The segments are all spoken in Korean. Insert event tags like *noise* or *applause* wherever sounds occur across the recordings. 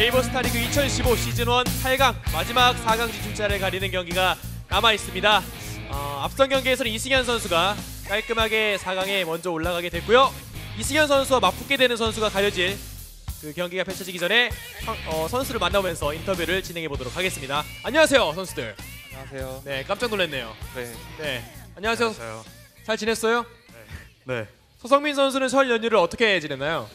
네이버 스타리그 2015 시즌 1 8강 마지막 4강 진출자를 가리는 경기가 남아 있습니다. 어, 앞선 경기에서는 이승현 선수가 깔끔하게 4강에 먼저 올라가게 됐고요. 이승현 선수와 맞붙게 되는 선수가 가려질 그 경기가 펼쳐지기 전에 선- 어, 선수를 만나보면서 인터뷰를 진행해 보도록 하겠습니다. 안녕하세요, 선수들. 안녕하세요. 네, 깜짝 놀랐네요. 네. 네, 안녕하세요. 안녕하세요. 잘 지냈어요? 네. 서성민 선수는 설 연휴를 어떻게 지냈나요?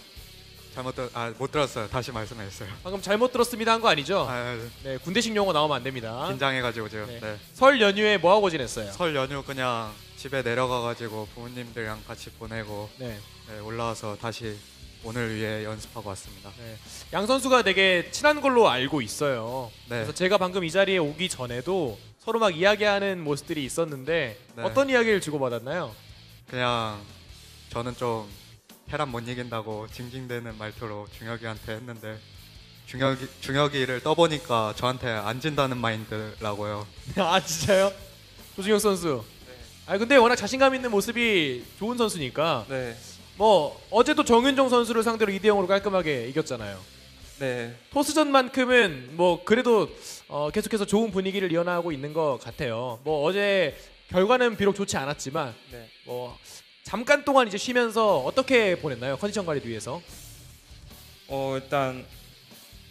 잘못 들, 아, 못 들었어요. 다시 말씀해 주세요. 방금 잘못 들었습니다 한 거 아니죠? 아, 네, 군대식 용어 나오면 안 됩니다. 긴장해 가지고 지금. 네. 네. 설 연휴에 뭐 하고 지냈어요? 설 연휴 그냥 집에 내려가 가지고 부모님들이랑 같이 보내고 네. 네, 올라와서 다시 오늘 위해 연습하고 왔습니다. 네. 양 선수가 되게 친한 걸로 알고 있어요. 네. 그래서 제가 방금 이 자리에 오기 전에도 서로 막 이야기하는 모습들이 있었는데 네. 어떤 이야기를 주고받았나요? 그냥 저는 좀 테란 못 이긴다고 징징대는 말투로 중혁이한테 했는데 중혁이 중혁이를 떠보니까 저한테 안 진다는 마인드라고요. *laughs* 아 진짜요? 조중혁 선수. 아 근데 워낙 자신감 있는 모습이 좋은 선수니까 네. 뭐 어제도 정윤종 선수를 상대로 2대 0으로 깔끔하게 이겼잖아요. 네. 토스전만큼은 뭐 그래도 어, 계속해서 좋은 분위기를 이어나가고 있는 것 같아요. 뭐 어제 결과는 비록 좋지 않았지만 네. 뭐 잠깐 동안 이제 쉬면서 어떻게 보냈나요? 컨디션 관리를 위해서. 어, 일단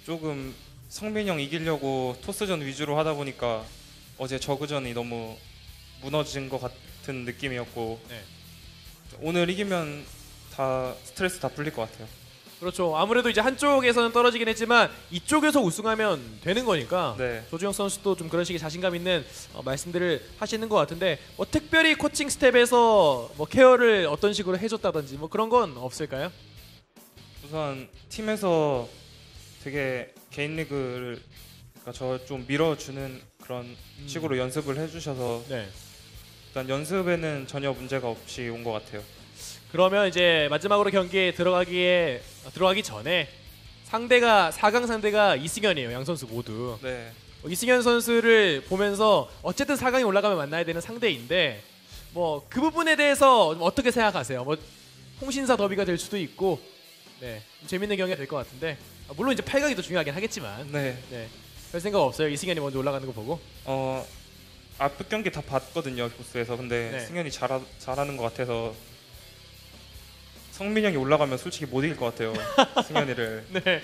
조금 성민 형 이기려고 토스전 위주로 하다 보니까 어제 저그전이 너무 무너진 것 같은 느낌이었고 네. 오늘 이기면 다 스트레스 다 풀릴 것 같아요. 그렇죠. 아무래도 이제 한쪽에서는 떨어지긴 했지만 이쪽에서 우승하면 되는 거니까 네. 조주영 선수도 좀 그런 식의 자신감 있는 어, 말씀들을 하시는 것 같은데 뭐 특별히 코칭 스텝에서 뭐 케어를 어떤 식으로 해줬다든지 뭐 그런 건 없을까요? 우선 팀에서 되게 개인 리그를 그러니까 저좀 밀어주는 그런 식으로 연습을 해주셔서 네. 일단 연습에는 전혀 문제가 없이 온 것 같아요. 그러면 이제 마지막으로 경기에 들어가기에 어, 들어가기 전에 상대가 4강 상대가 이승현이에요. 양 선수 모두. 네. 어, 이승현 선수를 보면서 어쨌든 4강에 올라가면 만나야 되는 상대인데 뭐 그 부분에 대해서 어떻게 생각하세요? 뭐 홍신사 더비가 될 수도 있고 네좀 재밌는 경기가 될 것 같은데 아, 물론 이제 8강이 더 중요하긴 하겠지만 네. 네. 별 생각 없어요. 이승현이 먼저 올라가는 거 보고. 어 앞 경기 다 봤거든요 보스에서 근데 네. 승현이 잘하, 잘하는 것 같아서 성민 형이 올라가면 솔직히 못 이길 것 같아요 *laughs* 승현이를 네.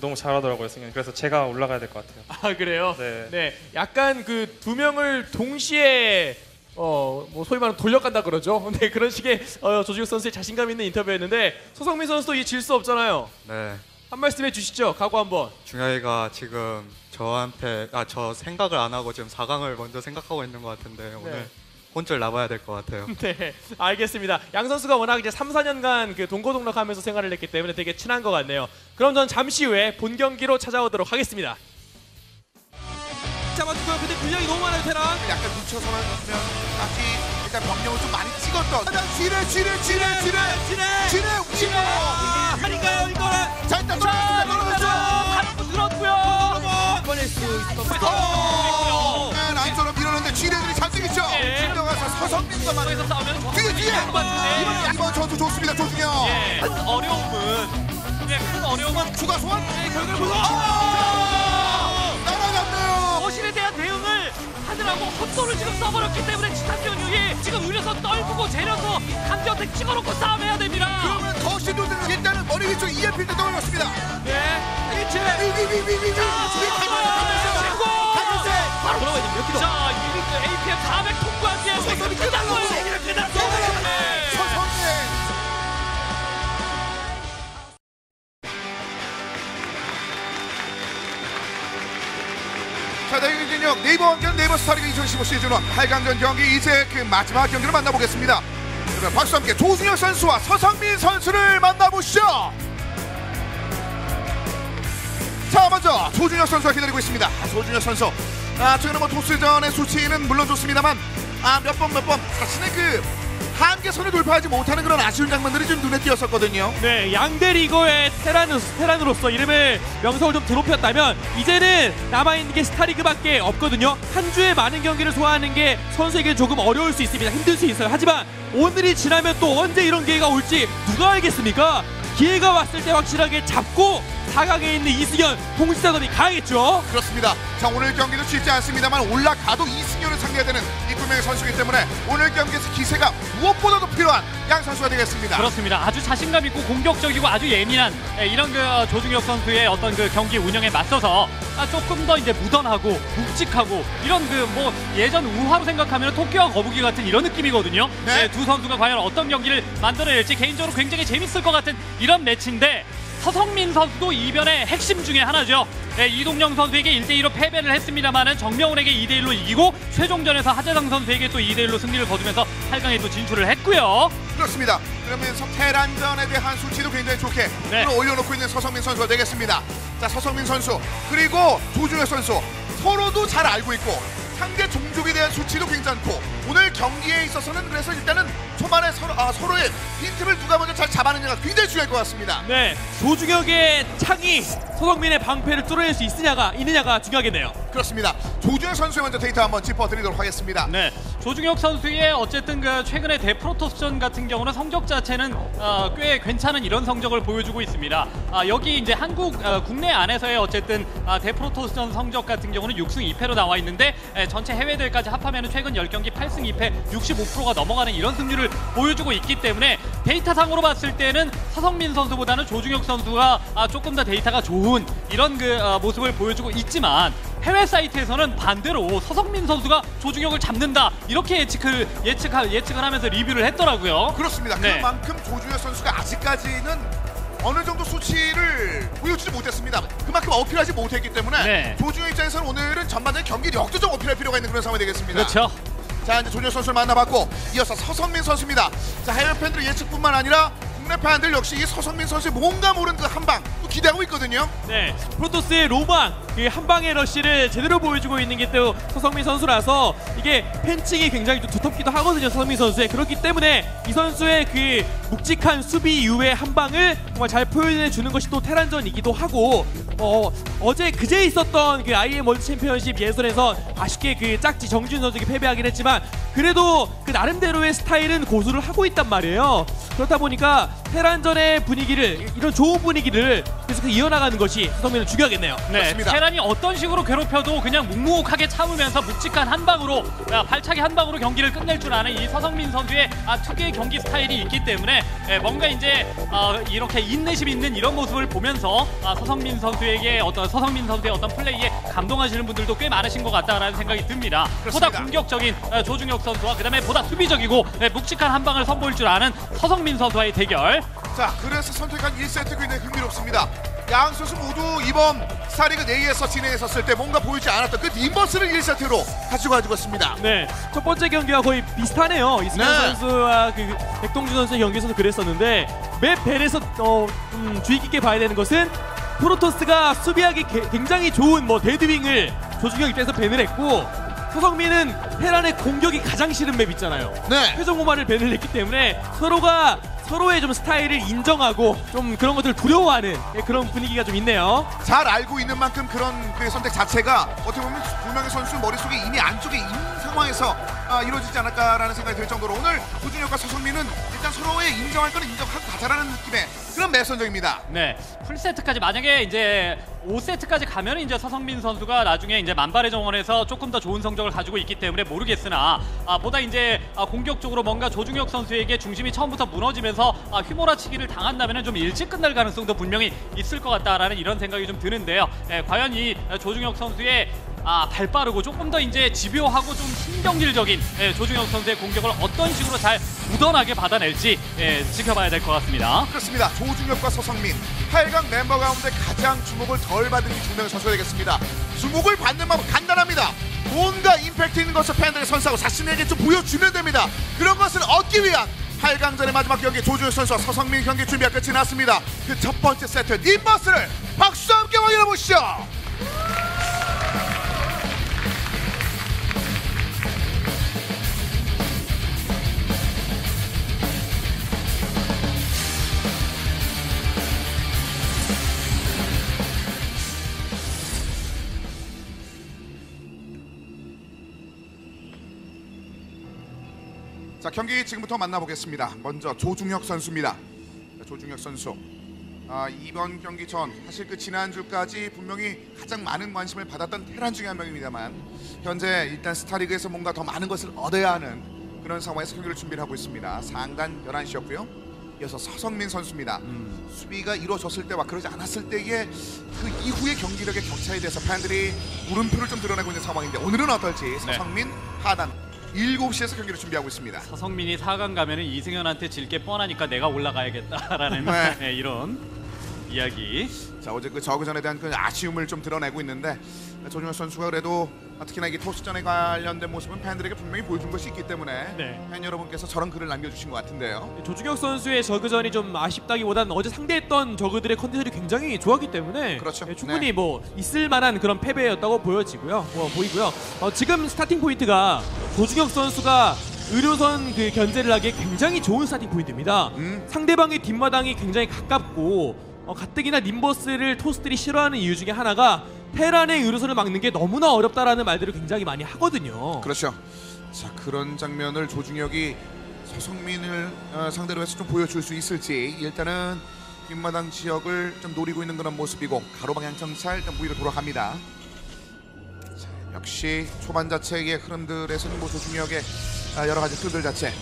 너무 잘하더라고요 승현 그래서 제가 올라가야 될 것 같아요 아 그래요? 네. 네. 약간 그 두 명을 동시에 어뭐 소위 말하면 돌려간다 그러죠. *laughs* 네 그런 식의 어, 조지욱 선수의 자신감 있는 인터뷰였는데 소성민 선수도 이 질 수 없잖아요. 네. 한 말씀 해주시죠. 각오 한번. 중혁이가 지금 저한테 아 저 생각을 안 하고 지금 4강을 먼저 생각하고 있는 것 같은데 오늘 혼쭐 나봐야 될 것 같아요. *laughs* 네, 알겠습니다. 양 선수가 워낙 이제 3, 4년간 그 동고동락하면서 생활을 했기 때문에 되게 친한 것 같네요. 그럼 전 잠시 후에 본 경기로 찾아오도록 하겠습니다. 잡아주고요. 근데 분량이 너무 많아요, 테란. 약간 뭉쳐서면 다시 일단 병력을 좀 많이 찍었던 일단 지뢰 지뢰 지뢰 지뢰 지네. 지뢰 움직여 아닌가요, 이거는? 자 일단 떨어졌습니다 떨어졌죠 한번 들었고요. 꺼낼 수 있었던 지뢰들이 잔뜩 있죠 예. 김정아서 서성민과만 싸우면 뒤에 뒤에 이번 이번 전투 좋습니다 조중영 예. 큰 어려움은 예, 큰 어려움은 추가 소환 결과를 보고 날아갔네요 거실에 대한 대응을 하느라고 헛도를 지금 써버렸기 때문에 지탄병력이 지금 의료선 떨구고 재련소 강제어택 찍어놓고 싸움해야 됩니다. 그러면 더 신도들은 일단은 머리 위쪽 EMP 때 떨어졌습니다 네. 위위위위위위 최고! 바로 들어가야 됩니다. 몇 킬로? 자, 유비크 APM 400 통과한 뒤에 서성민 끝났어요. 끝났어요. 끝났어요. 네. 서성민 자, 네, 이진영 네이버 원견 네이버 스타리그 2015 시즌 1 8강전 경기 이제 그 마지막 경기를 만나보겠습니다. 그러면 박수 함께 조승혁 선수와 서성민 선수를 만나보시죠. 자, 먼저 조준혁 선수가 기다리고 있습니다. 아, 조준혁 선수. 아, 최근에 뭐 토스전의 수치는 물론 좋습니다만 아, 몇 번 몇 번 자신의 그 한계선을 돌파하지 못하는 그런 아쉬운 장면들이 좀 눈에 띄었었거든요. 네, 양대 리거의 테란으, 테란으로서 이름을 명성을 좀 드높였다면 이제는 남아있는 게 스타리그밖에 없거든요. 한 주에 많은 경기를 소화하는 게 선수에게 조금 어려울 수 있습니다. 힘들 수 있어요. 하지만 오늘이 지나면 또 언제 이런 기회가 올지 누가 알겠습니까? 기회가 왔을 때 확실하게 잡고 4강에 있는 이승현, 공지사덤이 가야겠죠. 그렇습니다. 자 오늘 경기도 쉽지 않습니다만 올라가도 이승현을 상대해야 되는 이 두 명의 선수이기 때문에 오늘 경기에서 기세가 무엇보다도 필요한 양 선수가 되겠습니다. 그렇습니다. 아주 자신감 있고 공격적이고 아주 예민한 예, 이런 그 어, 조중혁 선수의 어떤 그 경기 운영에 맞서서 아, 조금 더 이제 무던하고 묵직하고 이런 그 뭐 예전 우하로 생각하면 토끼와 거북이 같은 이런 느낌이거든요. 네. 예, 두 선수가 과연 어떤 경기를 만들어낼지 개인적으로 굉장히 재밌을 것 같은 이런 매치인데 서성민 선수도 이변의 핵심 중에 하나죠. 예, 이동영 선수에게 1대2로 패배를 했습니다만은 정명훈에게 2대1로 이기고 최종전에서 하재성 선수에게 또 2대1로 승리를 거두면서 8강에 또 진출을 했고요. 그렇습니다. 그러면서 테란전에 대한 수치도 굉장히 좋게 네. 올려놓고 있는 서성민 선수가 되겠습니다. 자 서성민 선수 그리고 조준혁 선수 서로도 잘 알고 있고 상대 종족에 대한 수치도 괜찮고 오늘 경기에 있어서는 그래서 일단은 초반에 서로, 아, 서로의 빈틈을 누가 먼저 잘 잡아내느냐가 굉장히 중요할 것 같습니다. 네, 조중혁의 창이 서성민의 방패를 뚫어낼 수 있느냐가 있느냐가 중요하겠네요. 그렇습니다. 조준혁 선수의 먼저 데이터 한번 짚어드리도록 하겠습니다. 네, 조중혁 선수의 어쨌든 그 최근에 대프로토스전 같은 경우는 성적 자체는 어, 꽤 괜찮은 이런 성적을 보여주고 있습니다. 아, 여기 이제 한국 어, 국내 안에서의 어쨌든 아, 대프로토스전 성적 같은 경우는 6승 2패로 나와 있는데 에, 전체 해외 대회까지 합하면 최근 10경기 8승 2패 65%가 넘어가는 이런 승률을 보여주고 있기 때문에 데이터상으로 봤을 때는 서성민 선수보다는 조중혁 선수가 아, 조금 더 데이터가 좋은 이런 그 어, 모습을 보여주고 있지만 해외 사이트에서는 반대로 서성민 선수가 조중혁을 잡는다 이렇게 예측을 예측 예측을 하면서 리뷰를 했더라고요. 그렇습니다. 네. 그만큼 조준혁 선수가 아직까지는 어느 정도 수치를 보여주지 못했습니다. 그만큼 어필하지 못했기 때문에 네. 조준혁 입장에서는 오늘은 전반적인 경기력도 좀 어필할 필요가 있는 그런 상황이 되겠습니다. 그렇죠. 자 이제 조중혁 선수를 만나봤고 이어서 서성민 선수입니다. 자 해외 팬들의 예측뿐만 아니라 국내 팬들 역시 이 서성민 선수의 뭔가 모르는 그 한방 또 기대하고 있거든요. 네, 프로토스의 로망, 그 한 방의 러쉬를 제대로 보여주고 있는 게 또 서성민 선수라서 이게 팬층이 굉장히 좀 두텁기도 하거든요, 서성민 선수의. 그렇기 때문에 이 선수의 그 묵직한 수비 이후의 한방을 정말 잘 표현해 주는 것이 또 테란전이기도 하고, 어, 어제 그제 있었던 그 IEM 월드 챔피언십 예선에서 아쉽게 그 짝지 정준 선수에게 패배하긴 했지만 그래도 그 나름대로의 스타일은 고수를 하고 있단 말이에요. 그렇다 보니까 테란전의 분위기를 이런 좋은 분위기를 계속 이어나가는 것이 서성민을 중요하겠네요. 네, 그렇습니다. 테란이 어떤 식으로 괴롭혀도 그냥 묵묵하게 참으면서 묵직한 한 방으로 아, 발차기 한 방으로 경기를 끝낼 줄 아는 이 서성민 선수의 아, 특유의 경기 스타일이 있기 때문에 예, 뭔가 이제 어, 이렇게 인내심 있는 이런 모습을 보면서 아, 서성민 선수에게 어떤 서성민 선수의 어떤 플레이에 감동하시는 분들도 꽤 많으신 것 같다라는 생각이 듭니다. 그렇습니다. 보다 공격적인 어, 조중혁 선수와 그다음에 보다 수비적이고 예, 묵직한 한 방을 선보일 줄 아는 서성민 선수와의 대결. 자 그래서 선택한 1세트 굉장히 흥미롭습니다. 양 선수 모두 이번 스타리그 내에서 진행했었을 때 뭔가 보이지 않았던 그 인버스를 1세트로 가지고 가지고 있습니다. 네, 첫 번째 경기와 거의 비슷하네요. 이승현 네. 선수와 그 백동준 선수의 경기에서도 그랬었는데 map ban에서 어, 좀 주의 깊게 봐야 되는 것은 프로토스가 수비하기 게- 굉장히 좋은 뭐 데드윙을 조중혁 입장에서 ban을 했고 서성민은 테란의 공격이 가장 싫은 map 있잖아요. 네. 회전목마를 ban을 했기 때문에 서로가 서로의 좀 스타일을 인정하고 좀 그런 것들을 두려워하는 예, 그런 분위기가 좀 있네요. 잘 알고 있는 만큼 그런 그 선택 자체가 어떻게 보면 두 명의 선수 머릿속에 이미 안쪽에 있는 상황에서 아, 이루어지지 않을까라는 생각이 들 정도로 오늘 구준혁과 서성민은 일단 서로의 인정할 거는 인정하고 가자라는 느낌의 그런 매선적입니다. 네, 풀세트까지 만약에 이제 5세트까지 가면 이제 서성민 선수가 나중에 이제 만발의 정원에서 조금 더 좋은 성적을 가지고 있기 때문에 모르겠으나 아, 보다 이제 아, 공격적으로 뭔가 조중혁 선수에게 중심이 처음부터 무너지면서 아, 휘몰아치기를 당한다면 좀 일찍 끝날 가능성도 분명히 있을 것 같다라는 이런 생각이 좀 드는데요. 예, 과연 이 조중혁 선수의 아, 발 빠르고 조금 더 이제 집요하고 좀 신경질적인 예, 조중혁 선수의 공격을 어떤 식으로 잘 무던하게 받아낼지 예, 지켜봐야 될 것 같습니다. 그렇습니다. 조중혁과 서성민 8강 멤버 가운데 가장 주목을 덜 받은 이두 명의 선수가 되겠습니다. 주목을 받는 방법 간단합니다. 뭔가 임팩트 있는 것을 팬들의 선수하고 자신에게 좀 보여주면 됩니다. 그런 것을 얻기 위한 8강전의 마지막 경기 조준혁 선수와 서성민 경기 준비가 끝이 났습니다. 그 첫 번째 세트 뒷버스를 박수와 함께 확인해 보시죠. 자 경기 지금부터 만나보겠습니다. 먼저 조중혁 선수입니다. 자, 조중혁 선수 아, 이번 경기 전 사실 그 지난주까지 분명히 가장 많은 관심을 받았던 테란 중에 한 명입니다만 현재 일단 스타리그에서 뭔가 더 많은 것을 얻어야 하는 그런 상황에서 경기를 준비를 하고 있습니다. 상단 11시였고요. 이어서 서성민 선수입니다. 수비가 이루어졌을 때와 그러지 않았을 때의 그 이후의 경기력의 격차에 대해서 팬들이 물음표를 좀 드러내고 있는 상황인데 오늘은 어떨지 서성민 하단 7시에서 경기를 준비하고 있습니다. 서성민이 4강 가면은 이승현한테 질 게 뻔하니까 내가 올라가야겠다라는 네. *laughs* 네, 이런 이야기. 자 어제 그 저그전에 대한 그 아쉬움을 좀 드러내고 있는데 조준혁 선수가 그래도 특히나 이게 토스전에 관련된 모습은 팬들에게 분명히 보여준 것이 있기 때문에 네. 팬 여러분께서 저런 글을 남겨주신 것 같은데요. 조중혁 선수의 저그전이 좀 아쉽다기보다는 어제 상대했던 저그들의 컨디션이 굉장히 좋았기 때문에 그렇죠. 예, 충분히 네. 뭐 있을 만한 그런 패배였다고 보여지고요. 뭐 보이고요. 어, 지금 스타팅 포인트가 조중혁 선수가 의료선 그 견제를 하기에 굉장히 좋은 스타팅 포인트입니다. 음. 상대방의 뒷마당이 굉장히 가깝고 어, 가뜩이나 님버스를 토스들이 싫어하는 이유 중에 하나가 테란의 의료선을 막는 게 너무나 어렵다라는 말들을 굉장히 많이 하거든요. 그렇죠. 자 그런 장면을 조중혁이 서성민을 어, 상대로 해서 좀 보여줄 수 있을지 일단은 뒷마당 지역을 좀 노리고 있는 그런 모습이고 가로 방향 정찰 일단 무위로 돌아갑니다. 자, 역시 초반 자체의 흐름들에서는 뭐 조중혁의 아, 여러 가지 흐름들 자체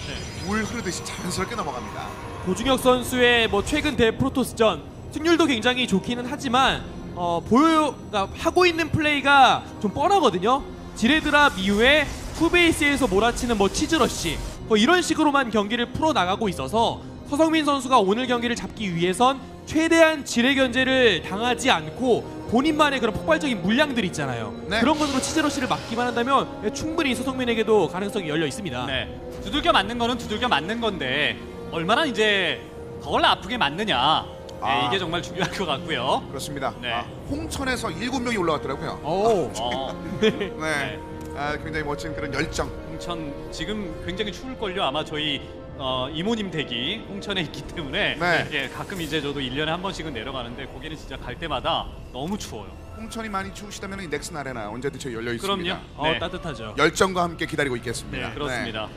물 흐르듯이 자연스럽게 넘어갑니다. 고중혁 선수의 뭐 최근 대프로토스전 승률도 굉장히 좋기는 하지만 어, 보여 그러니까 하고 있는 플레이가 좀 뻔하거든요. 지레드랍 이후에 투베이스에서 몰아치는 뭐 치즈러시 뭐 이런 식으로만 경기를 풀어 나가고 있어서 서성민 선수가 오늘 경기를 잡기 위해선 최대한 지뢰 견제를 당하지 않고 본인만의 그런 폭발적인 물량들 있잖아요. 네. 그런 것으로 치즈러시를 막기만 한다면 충분히 서성민에게도 가능성이 열려 있습니다. 네. 두들겨 맞는 거는 두들겨 맞는 건데 얼마나 이제 덜 아프게 맞느냐. 네, 아. 이게 정말 중요할 것 같고요. 그렇습니다. 네. 아, 홍천에서 일곱 명이 올라왔더라고요. 오. 어, 네. 아, 굉장히 멋진 그런 열정. 홍천 지금 굉장히 추울걸요. 아마 저희 어, 이모님 댁이 홍천에 있기 때문에 네. 예, 가끔 이제 저도 1년에 한 번씩은 내려가는데 거기는 진짜 갈 때마다 너무 추워요. 홍천이 많이 추우시다면 이 넥슨 아레나 언제든지 열려 있습니다. 그럼요. 어, 네. 따뜻하죠. 열정과 함께 기다리고 있겠습니다. 네, 그렇습니다.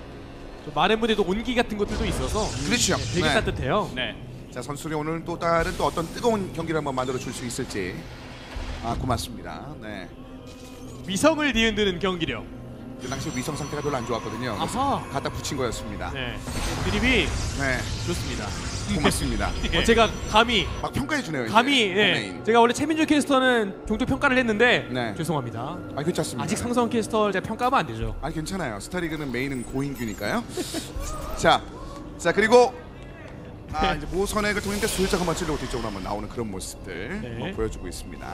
좀 많은 분들도 온기 같은 것들도 있어서 그렇죠. 되게 네. 따뜻해요. 네. 자 선수들이 오늘 또 다른 또 어떤 뜨거운 경기를 한번 만들어 줄 수 있을지 아 고맙습니다. 네. 위성을 뒤흔드는 경기력. 그 당시 위성 상태가 별로 안 좋았거든요. 그래서 아하. 갖다 붙인 거였습니다. 네. 네. 드립이 좋습니다. 고맙습니다. *laughs* 어, 제가 감히 막 평가해 주네요. 이제. 감히 예. 제가 원래 최민주 캐스터는 종종 평가를 했는데 네. 죄송합니다. 아 괜찮습니다. 아직 상성 캐스터를 제가 평가하면 안 되죠. 아 괜찮아요. 스타리그는 메인은 고인규니까요. *laughs* 자, 자 그리고 아 이제 모선액을 통했는데 슬쩍 한번 찔러고 뒤쪽으로 한번 나오는 그런 모습들 네. 뭐 보여주고 있습니다.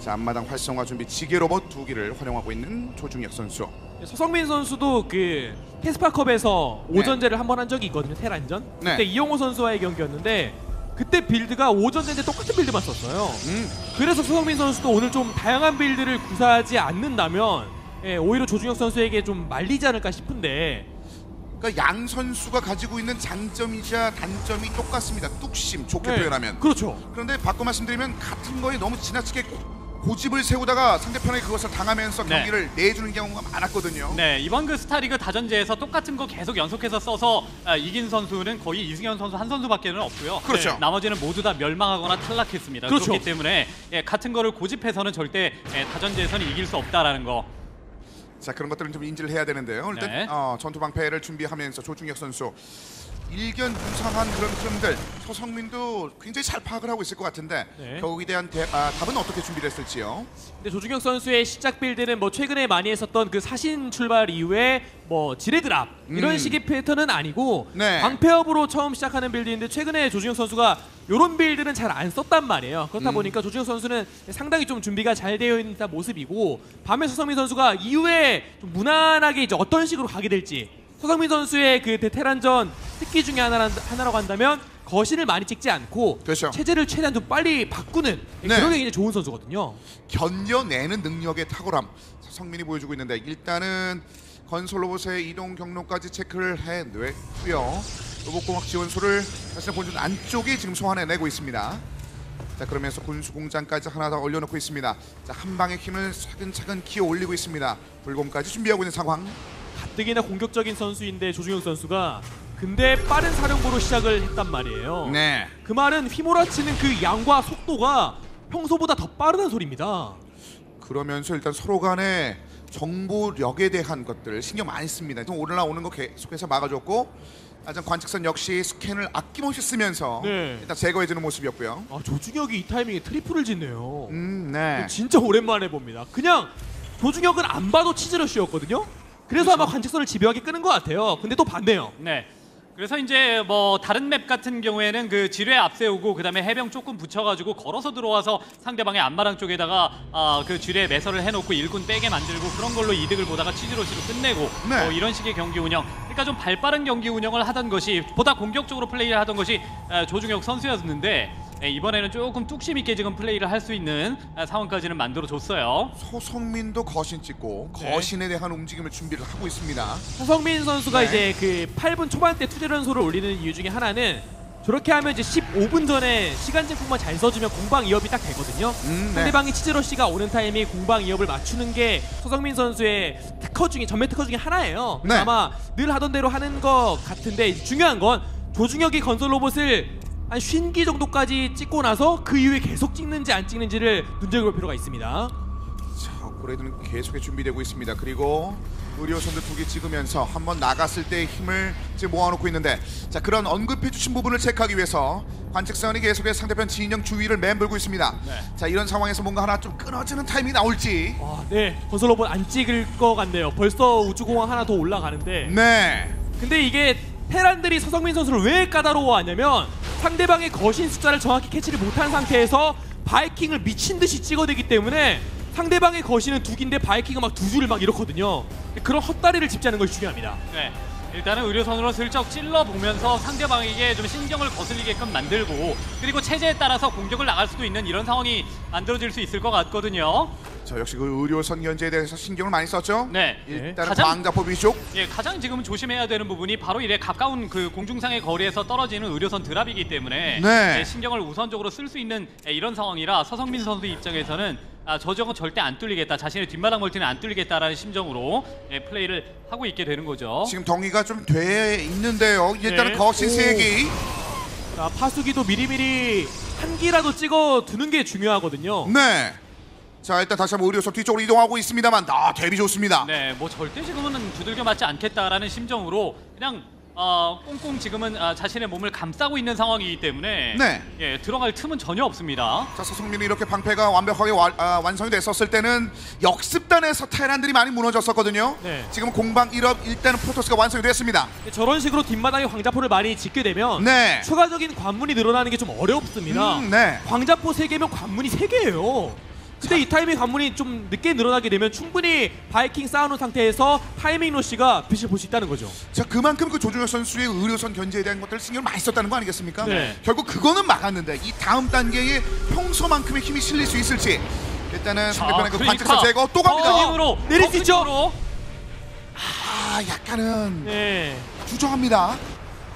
자 앞마당 활성화 준비 지게 로봇 두 기를 활용하고 있는 조중혁 선수. 서성민 선수도 그 캐스파컵에서 네. 오전제를 한 번 한 적이 있거든요. 테란전. 네. 그때 이용호 선수와의 경기였는데 그때 빌드가 오전제인데 똑같은 빌드만 썼어요. 음, 그래서 서성민 선수도 오늘 좀 다양한 빌드를 구사하지 않는다면 예, 오히려 조중혁 선수에게 좀 말리지 않을까 싶은데 그러니까 양 선수가 가지고 있는 장점이자 단점이 똑같습니다. 뚝심 좋게 네, 표현하면. 그렇죠. 그런데 바꿔 말씀드리면 같은 거에 너무 지나치게 고- 고집을 세우다가 상대편에 그것을 당하면서 네. 경기를 내주는 경우가 많았거든요. 네, 이번 그 스타리그 다전제에서 똑같은 거 계속 연속해서 써서 아, 이긴 선수는 거의 이승현 선수 한 선수밖에는 없고요. 그렇죠. 네, 나머지는 모두 다 멸망하거나 탈락했습니다. 그렇죠. 그렇기 때문에 예, 같은 거를 고집해서는 절대 예, 다전제에서는 이길 수 없다라는 거. 자 그런 것들은 좀 인지를 해야 되는데요. 일단 네. 어, 전투 방패를 준비하면서 조중혁 선수 일견 유사한 그런 흐름들 서성민도 굉장히 잘 파악을 하고 있을 것 같은데 네. 거기에 대한 대, 아, 답은 어떻게 준비됐을지요? 근데 조중혁 선수의 시작 빌드는 뭐 최근에 많이 했었던 그 사신 출발 이후에 뭐 지레드랍 이런 음. 식의 패턴은 아니고 네. 방패업으로 처음 시작하는 빌드인데 최근에 조중혁 선수가 이런 빌드는 잘 안 썼단 말이에요. 그렇다 음. 보니까 조중혁 선수는 상당히 좀 준비가 잘 되어 있는 듯한 모습이고 밤에 서성민 선수가 이후에 좀 무난하게 이제 어떤 식으로 가게 될지 서성민 선수의 그 테란전 특기 중에 하나 하나라고 한다면 거신을 많이 찍지 않고 그렇죠. 체제를 최대한 좀 빨리 바꾸는 네. 그런 게 굉장히 좋은 선수거든요. 견뎌내는 능력의 탁월함 서성민이 보여주고 있는데 일단은 건설 로봇의 이동 경로까지 체크를 해냈고요. 로봇공학 지원소를 사실 본전 안쪽에 지금 소환해내고 있습니다. 자 그러면서 군수 공장까지 하나 더 올려놓고 있습니다. 자한 방의 힘을 차근차근 기어 올리고 있습니다. 불곰까지 준비하고 있는 상황. 가뜩이나 공격적인 선수인데 조중혁 선수가 근데 빠른 사령부로 시작을 했단 말이에요. 네. 그 말은 휘몰아치는 그 양과 속도가 평소보다 더 빠르다는 소리입니다. 그러면서 일단 서로 간의 정보력에 대한 것들 신경 많이 씁니다. 좀 올라오는 거 계속해서 막아줬고 아장 관측선 역시 스캔을 아낌없이 쓰면서 네. 일단 제거해주는 모습이었고요. 아 조중혁이 이 타이밍에 트리플을 짓네요. 음, 네. 진짜 오랜만에 봅니다. 그냥 조중혁은 안 봐도 치즈러쉬였거든요. 그래서 아마 관측선을 집요하게 끄는 것 같아요. 근데 또 봤네요. 네. 그래서 이제 뭐 다른 맵 같은 경우에는 그 지뢰 앞세우고 그다음에 해병 조금 붙여가지고 걸어서 들어와서 상대방의 안마랑 쪽에다가 아, 그 지뢰 매설을 해놓고 일군 빼게 만들고 그런 걸로 이득을 보다가 치즈로시로 끝내고 네. 뭐 이런 식의 경기 운영. 그러니까 좀 발빠른 경기 운영을 하던 것이 보다 공격적으로 플레이를 하던 것이 아, 조중혁 선수였는데 예, 이번에는 조금 뚝심 있게 지금 플레이를 할 수 있는 아, 상황까지는 만들어 줬어요. 소성민도 거신 찍고 네. 거신에 대한 움직임을 준비를 하고 있습니다. 서성민 선수가 네. 이제 그 8분 초반대 투제 연소를 올리는 이유 중에 하나는 저렇게 하면 이제 15분 전에 시간 증폭만 잘 써주면 공방 2업이 딱 되거든요. 음, 네. 상대방이 치즈러시가 오는 타이밍 공방 2업을 맞추는 게 서성민 선수의 특허 중에 전매 특허 중에 하나예요. 네. 아마 늘 하던 대로 하는 것 같은데 중요한 건 조중혁이 건설 로봇을 한 50기 정도까지 찍고 나서 그 이후에 계속 찍는지 안 찍는지를 눈여겨볼 필요가 있습니다. 자, 업그레이드는 계속해 준비되고 있습니다. 그리고 의료선도 두개 찍으면서 한번 나갔을 때 힘을 지금 모아놓고 있는데 자 그런 언급해주신 부분을 체크하기 위해서 관측선이 계속해서 상대편 진영 주위를 맴돌고 있습니다. 네. 자 이런 상황에서 뭔가 하나 좀 끊어지는 타이밍이 나올지. 와, 네. 건설 로봇 안 찍을 것 같네요. 벌써 우주공항 하나 더 올라가는데. 네. 근데 이게 테란들이 서성민 선수를 왜 까다로워하냐면 상대방의 거신 숫자를 정확히 캐치를 못한 상태에서 바이킹을 미친 듯이 찍어대기 때문에 상대방의 거신은 두 개인데 바이킹은 막두줄막 이렇거든요. 그런 헛다리를 짚지 않는 것이 중요합니다. 네. 일단은 의료선으로 슬쩍 찔러 보면서 상대방에게 좀 신경을 거슬리게끔 만들고 그리고 체제에 따라서 공격을 나갈 수도 있는 이런 상황이 만들어질 수 있을 것 같거든요. 자 역시 그 의료선 견제에 대해서 신경을 많이 썼죠. 네. 일단은 가장- 광자포 위쪽. 예, 가장 지금 조심해야 되는 부분이 바로 이래 가까운 그 공중상의 거리에서 떨어지는 의료선 드랍이기 때문에 네. 예, 신경을 우선적으로 쓸 수 있는 예, 이런 상황이라 서성민 선수 입장에서는 아, 저 적은 절대 안 뚫리겠다. 자신의 뒷마당 멀티는 안 뚫리겠다라는 심정으로 예, 플레이를 하고 있게 되는 거죠. 지금 동의가 좀 돼 있는데요. 일단은 네. 거신 오. 세 개. 자, 파수기도 미리미리 한 기라도 찍어 두는 게 중요하거든요. 네. 자 일단 다시 한번 의료선 뒤쪽으로 이동하고 있습니다만 아 대비 좋습니다. 네, 뭐 절대 지금은 두들겨 맞지 않겠다라는 심정으로 그냥 어, 꽁꽁 지금은 아, 자신의 몸을 감싸고 있는 상황이기 때문에 네. 예, 들어갈 틈은 전혀 없습니다. 자 서성민이 이렇게 방패가 완벽하게 와- 아, 완성이 됐었을 때는 역습단에서 테란들이 많이 무너졌었거든요. 네. 지금 공방 1업 일단은 프로토스가 완성이 됐습니다. 저런 식으로 뒷마당에 광자포를 많이 짓게 되면 네. 추가적인 관문이 늘어나는 게 좀 어렵습니다. 음, 네. 광자포 3개면 관문이 3개예요. 근데 이 타이밍 관문이 좀 늦게 늘어나게 되면 충분히 바이킹 쌓아놓은 상태에서 타이밍 로시가 빛을 볼 수 있다는 거죠. 자 그만큼 그 조준혁 선수의 의료선 견제에 대한 것들을 신경을 많이 썼다는 거 아니겠습니까? 네. 결국 그거는 막았는데 이 다음 단계에 평소만큼의 힘이 실릴 수 있을지 일단은 상대편의 그 관측선 제거 또 갑니다. 힘으로 있죠? 힘으로. 아 약간은 네. 주저합니다.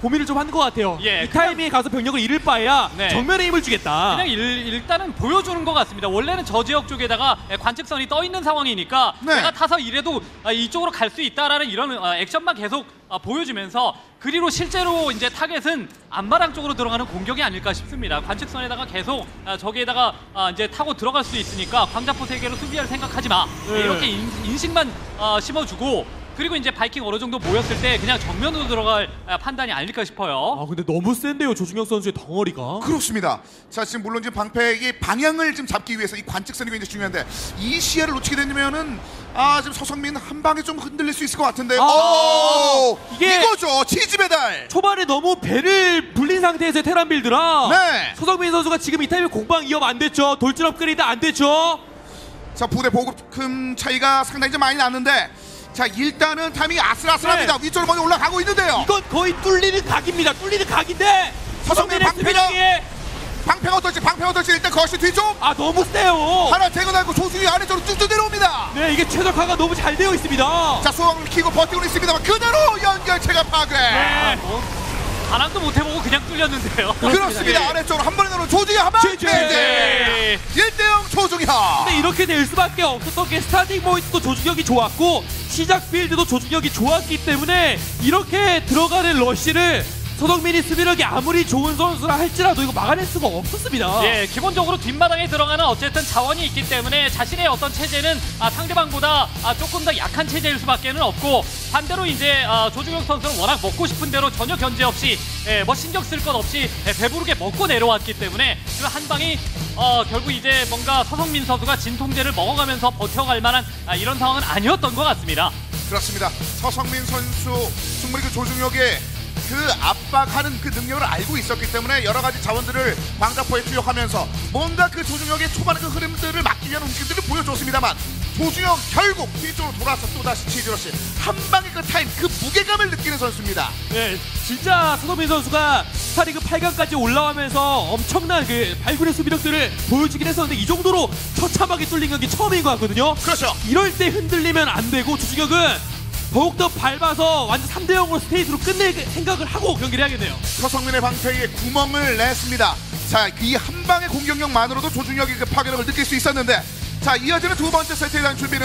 고민을 좀 한 것 같아요. 예, 이 그냥- 타이밍에 가서 병력을 잃을 바에야 네. 정면에 힘을 주겠다. 그냥 일, 일단은 보여주는 것 같습니다. 원래는 저 지역 쪽에다가 예, 관측선이 떠 있는 상황이니까 네. 내가 타서 이래도 아, 이쪽으로 갈 수 있다라는 이런 아, 액션만 계속 아, 보여주면서 그리고 실제로 이제 타겟은 앞마당 쪽으로 들어가는 공격이 아닐까 싶습니다. 관측선에다가 계속 아, 저기에다가 아, 이제 타고 들어갈 수 있으니까 광자포 세 개로 수비할 생각하지 마. 네. 이렇게 인, 인식만 아, 심어주고 그리고 이제 바이킹 어느 정도 모였을 때 그냥 정면으로 들어갈 아, 판단이 아닐까 싶어요. 아 근데 너무 센데요 조중혁 선수의 덩어리가. 그렇습니다. 자 지금 물론 지금 방패의 방향을 좀 잡기 위해서 이 관측선이 굉장히 중요한데 이 시야를 놓치게 되면은 아 지금 서성민 한 방에 좀 흔들릴 수 있을 것 같은데. 아, 오 이게- 이거죠 치즈 배달. 초반에 너무 배를 불린 상태에서 테란 빌드라 네. 서성민 선수가 지금 이 타이밍 공방 이업 안 됐죠 돌진 업그레이드 안 됐죠 자 부대 보급금 차이가 상당히 좀 많이 났는데 자 일단은 타이밍이 아슬아슬합니다. 위쪽으로 먼저 올라가고 있는데요. 이건 거의 뚫리는 각입니다 뚫리는 각인데 서성민 방패가- 방패가 어떨지 방패가 어떨지 일단 거시 뒤쪽 아 너무 세요 하나 대고나고 조수위 아래쪽으로 쭉쭉 내려옵니다. 네 이게 최적화가 너무 잘 되어 있습니다 자 소왕을 키고 버티고 있습니다만 그대로 연결체가 파괴. 네. 반항도 못 해보고 그냥 뚫렸는데요. 그렇습니다. 예. 아래쪽으로 한 번에 넣는 조중현 한방 최재. 네. 1대0 조중현. 근데 이렇게 될 수밖에 없었던 게 스타팅 포인트도 조준혁이 좋았고 시작 필드도 조준혁이 좋았기 때문에 이렇게 들어가는 러쉬를 손흥민이 수비력이 아무리 좋은 선수라 할지라도 이거 막아낼 수가 없었습니다. 예, 기본적으로 뒷마당에 들어가는 어쨌든 자원이 있기 때문에 자신의 어떤 체제는 아, 상대방보다 아, 조금 더 약한 체제일 수밖에는 없고 반대로 이제 아, 조중혁 선수는 워낙 먹고 싶은 대로 전혀 견제 없이 예, 뭐 신경 쓸 것 없이 예, 배부르게 먹고 내려왔기 때문에 그 한 방이 어, 결국 이제 뭔가 서성민 선수가 진통제를 먹어가면서 버텨갈 만한 아, 이런 상황은 아니었던 것 같습니다. 그렇습니다. 서성민 선수 충분히 그 조중혁의 그 압박하는 그 능력을 알고 있었기 때문에 여러 가지 자원들을 광자포에 투여하면서 뭔가 그 조중혁의 초반의 그 흐름들을 막기 위한 움직임들을 보여줬습니다만 조중혁 결국 뒤쪽으로 돌아서 또다시 치즈러시 한 방의 그 타임 그 무게감을 느끼는 선수입니다. 네, 진짜 서성민 선수가 스타리그 8강까지 올라오면서 엄청난 그 발군의 수비력들을 보여주긴 했었는데 이 정도로 처참하게 뚫린 경기 처음인 것 같거든요. 그렇죠. 이럴 때 흔들리면 안 되고 조중혁은 더욱더 밟아서 완전 3대 0으로 스트레이트로 끝낼 생각을 하고 경기를 해야겠네요. 서성민의 방패에 구멍을 냈습니다. 자, 이 한 방의 공격력만으로도 조중혁의 그 파괴력을 느낄 수 있었는데 자, 이어지는 두 번째 세트에 대한 준비는